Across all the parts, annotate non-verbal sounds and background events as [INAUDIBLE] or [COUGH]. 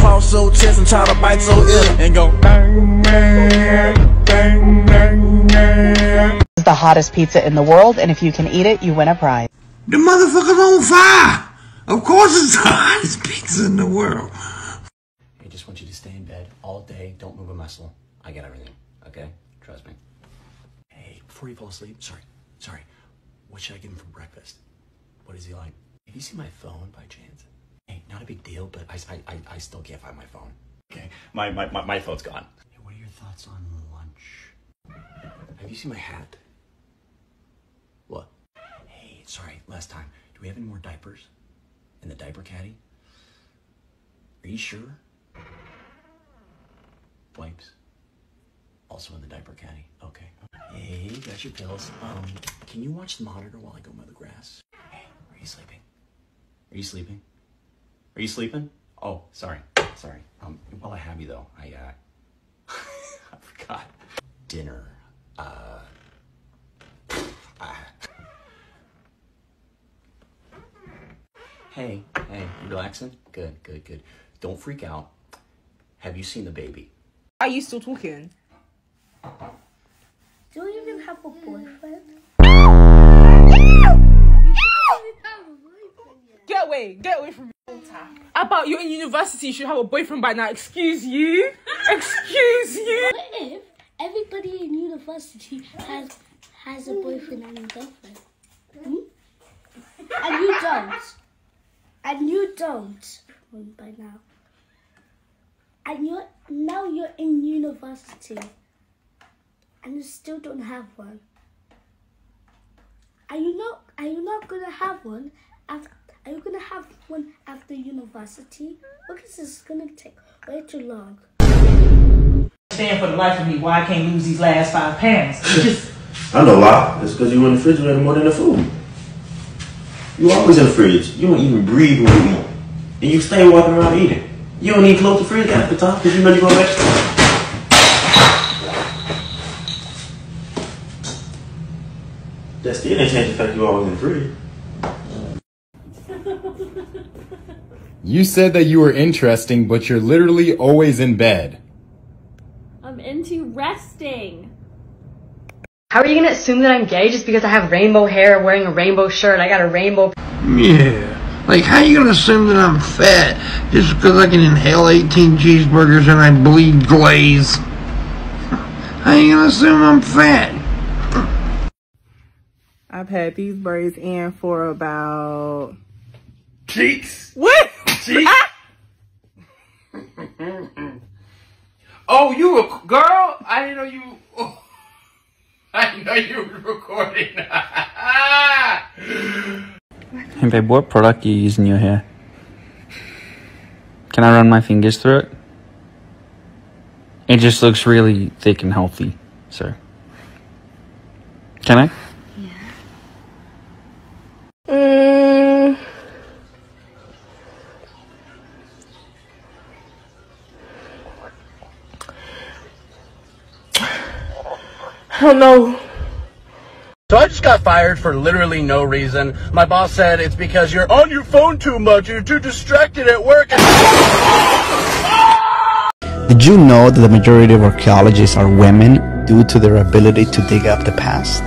claw so chest and try to bite so ill and go bang, bang, bang, bang, bang. It's the hottest pizza in the world, and if you can eat it, you win a prize. The motherfucker's on fire. Of course it's the hottest pizza in the world. I just want you to stay in bed all day. Don't move a muscle. I get everything. Okay? Trust me. Hey, before you fall asleep, sorry, sorry. What should I give him for breakfast? What is he like? Have you seen my phone by chance? Hey, not a big deal, but I, I, I, still can't find my phone. Okay, my, my, my, my phone's gone. Hey, what are your thoughts on lunch? Have you seen my hat? What? Hey, sorry, last time. Do we have any more diapers? In the diaper caddy? Are you sure? Wipes. Also in the diaper caddy. Okay. Hey, got your pills. Um, can you watch the monitor while I go mow the grass? Hey, are you sleeping? Are you sleeping? Are you sleeping? Oh, sorry. Sorry. Um, while I have you though, I, uh, [LAUGHS] I forgot. Dinner. Uh, ah. [LAUGHS] Hey, hey, relaxing? Good, good, good. Don't freak out. Have you seen the baby? Are you still talking? Do you even have a boyfriend? About you're in university, you should have a boyfriend by now. Excuse you? Excuse you? What if everybody in university has has a boyfriend and a girlfriend? Hmm? And you don't. And you don't. By now. And you're now you're in university. And you still don't have one. Are you not are you not gonna have one after are you gonna have one after university? Because it's gonna take way too long. Stand for the life of me why I can't lose these last five pounds. [LAUGHS] Just I know why. It's because you're in the refrigerator more than the food. You always in the fridge. You don't even breathe when you eat. And you stay walking around eating. You don't even close the fridge half the time because you know you're going to extra. That still didn't change the fact you always in the fridge. You said that you were interesting, but you're literally always in bed. I'm into resting. How are you gonna assume that I'm gay just because I have rainbow hair, wearing a rainbow shirt, I got a rainbow Yeah. Like, how are you gonna assume that I'm fat just because I can inhale 18 cheeseburgers and I bleed glaze? [LAUGHS] How are you gonna assume I'm fat? I've had these braids in for about Cheeks. what? Cheeks. Oh, you a girl? I didn't know you. Oh, [LAUGHS] I didn't know you were recording. Hey babe, what product are you using your hair? Can I run my fingers through it? It just looks really thick and healthy, so. Can I? Mm, don't know. So I just got fired for literally no reason. My boss said it's because you're on your phone too much, you're too distracted at work. Did you know that the majority of archaeologists are women due to their ability to dig up the past?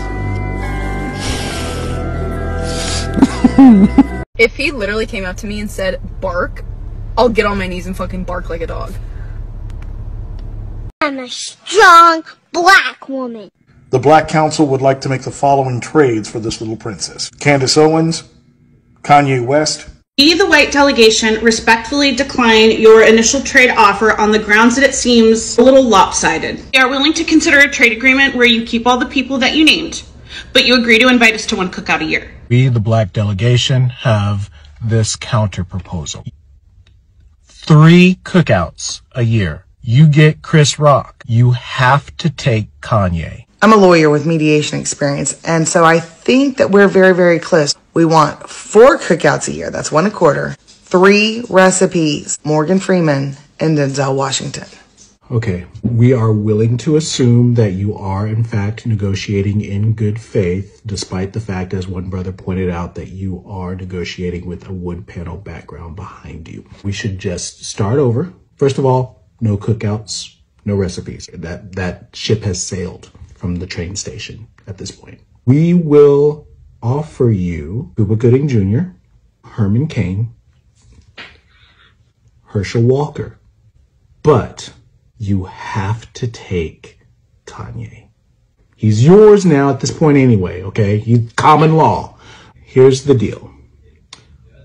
If he literally came up to me and said, bark, I'll get on my knees and fucking bark like a dog. I'm a strong black woman. The Black Council would like to make the following trades for this little princess Candace Owens, Kanye West, We, the white delegation, respectfully decline your initial trade offer on the grounds that it seems a little lopsided. We are willing to consider a trade agreement where you keep all the people that you named, but you agree to invite us to one cookout a year. We, the black delegation, have this counter proposal. Three cookouts a year. You get Chris Rock. You have to take Kanye. I'm a lawyer with mediation experience, and so I think that we're very, very close. We want four cookouts a year. That's one a quarter. Three recipes. Morgan Freeman and Denzel Washington. Okay, we are willing to assume that you are, in fact, negotiating in good faith, despite the fact, as one brother pointed out, that you are negotiating with a wood panel background behind you. We should just start over, First of all, no cookouts, no recipes. That that ship has sailed from the train station at this point. We will offer you Cuba Gooding Jr., Herman Cain, Herschel Walker, but you have to take Kanye. He's yours now at this point anyway, okay? Common law. Here's the deal.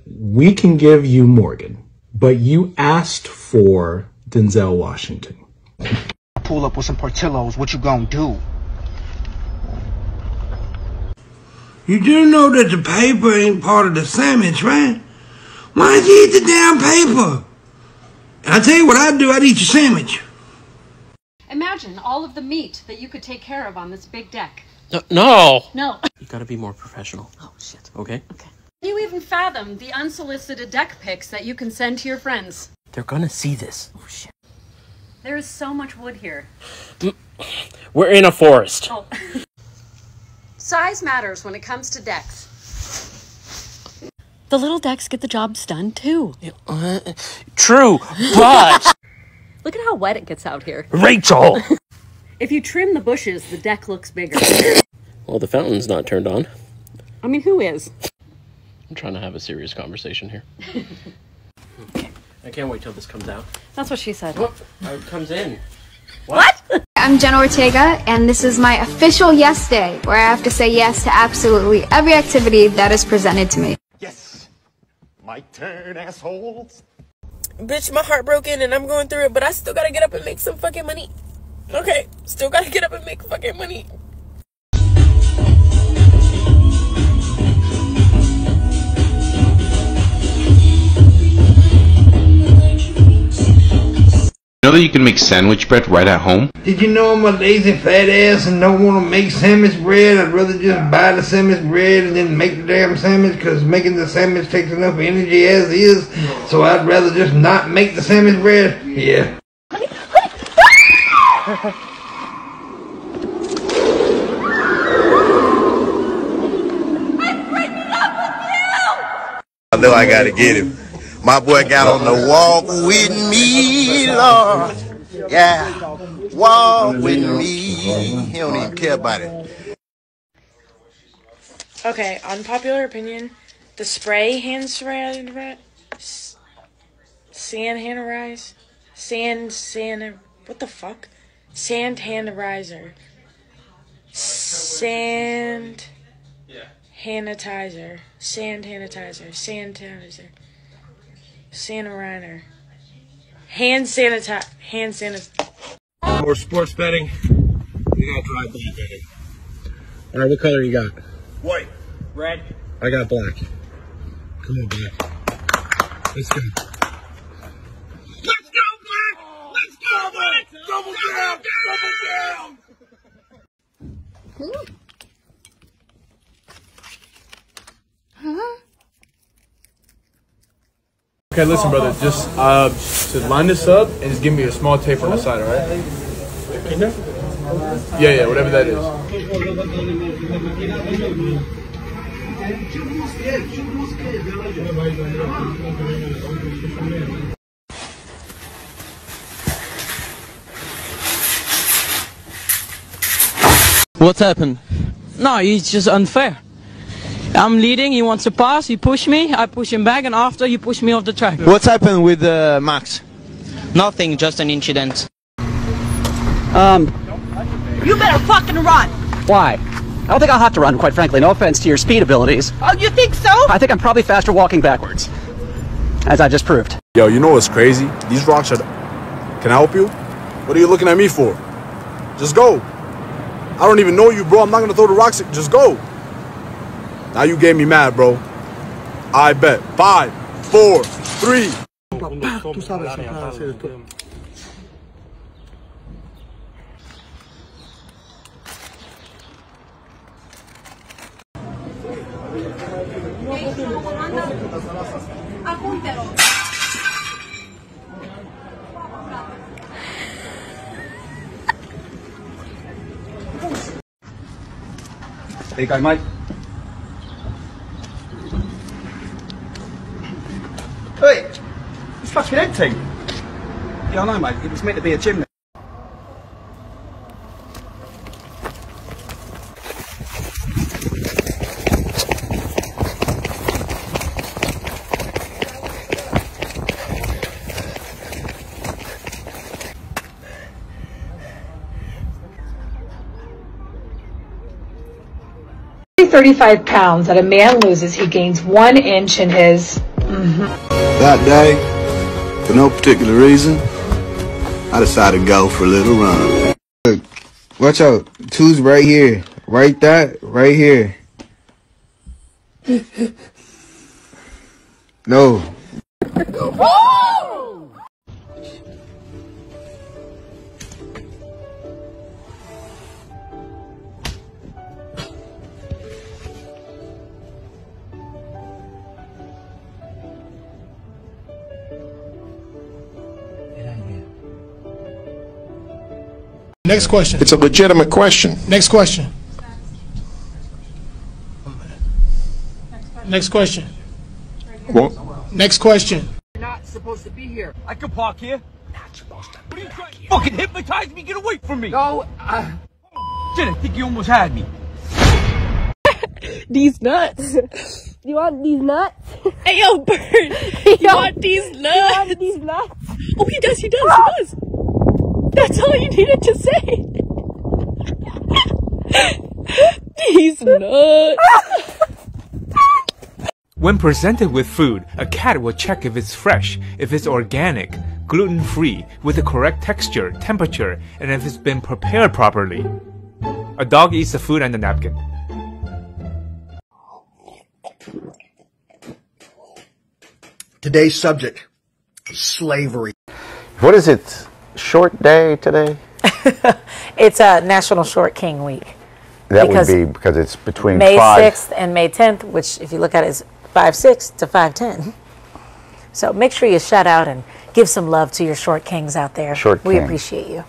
We can give you Morgan, but you asked for Denzel Washington. Pull up with some Portillo's, what you gonna do? You do know that the paper ain't part of the sandwich, right? Why don't you eat the damn paper? And I tell you what I'd do, I'd eat your sandwich. Imagine all of the meat that you could take care of on this big deck. No. No. No. You gotta be more professional. Oh, shit. Okay? Okay. Can you even fathom the unsolicited deck pics that you can send to your friends? They're gonna see this. Oh, shit. There is so much wood here. We're in a forest. Oh. [LAUGHS] Size matters when it comes to decks. The little decks get the jobs done too. Uh, true, but. [LAUGHS] Look at how wet it gets out here. Rachel! [LAUGHS] If you trim the bushes, the deck looks bigger. well, the fountain's not turned on. I mean, who is? I'm trying to have a serious conversation here. [LAUGHS] I can't wait till this comes out. That's what she said. Oh, it comes in. What? I'm Jenna Ortega, and this is my official yes day, where I have to say yes to absolutely every activity that is presented to me. Yes, my turn, assholes. Bitch, my heart broken and I'm going through it, but I still gotta get up and make some fucking money. Okay, still gotta get up and make fucking money. You know that you can make sandwich bread right at home? Did you know I'm a lazy fat ass and don't want to make sandwich bread? I'd rather just buy the sandwich bread and then make the damn sandwich because making the sandwich takes enough energy as is. So I'd rather just not make the sandwich bread. Yeah. [LAUGHS] I know I gotta get him. My boy got on the walk with me, Lord. Yeah, walk with me. He don't even care about it. Okay, unpopular opinion. The spray hand sanitizer, sand sanitizer, sand sand. What the fuck? Sand sanitizer. Sand. Sanitizer. Sand sanitizer. Sand sanitizer. Sanitizer. Hand sanitizer. Hand sanitizer. More sports betting. We got drive black betting. All right, what color you got? White. Red. I got black. Come on, black. Let's go. Let's go, Black! Let's go, Black! Double down! Double down! Huh? Okay, listen, brother. Just uh, to line this up and just give me a small tape on the side, all right? Yeah, yeah, whatever that is. What's happened? No, it's just unfair. I'm leading, he wants to pass, he push me, I push him back, and after he push me off the track. What's happened with uh, Max? Nothing, just an incident. Um, you better fucking run. Why? I don't think I'll have to run, quite frankly. No offense to your speed abilities. Oh, you think so? I think I'm probably faster walking backwards. As I just proved. Yo, you know what's crazy? These rocks are. Can I help you? What are you looking at me for? Just go. I don't even know you, bro. I'm not gonna throw the rocks. At... Just go. Now you gave me mad, bro. I bet. Five, four, three. There you go, Hey, it's fucking empty. Yeah, I know, mate. It was meant to be a chimney. 35 pounds that a man loses, he gains one inch in his. Mm-hmm. That day, for no particular reason, I decided to go for a little run. Look, watch out. Two's right here. Right that, right here. No. [LAUGHS] Next question. It's a legitimate question. Next question. Next question. Well, Next question. You're not supposed to be here. I can park here. Not supposed to. What are you trying? Fucking hypnotize me. Get away from me. No. Uh, shit, I think you almost had me. [LAUGHS] These nuts. You want these nuts? Hey, yo, Bird. [LAUGHS] You want these nuts? You want these nuts? Oh, he does, he does, he does. That's all you needed to say. He's nuts. When presented with food, a cat will check if it's fresh, if it's organic, gluten free, with the correct texture, temperature, and if it's been prepared properly. A dog eats the food and the napkin. Today's subject slavery. What is it? Short day today? [LAUGHS] It's a National Short King Week. That would be because it's between May five. 6th and May 10th, which, if you look at it, is 5 6 to 510. So make sure you shout out and give some love to your short kings out there. Short we king. appreciate you.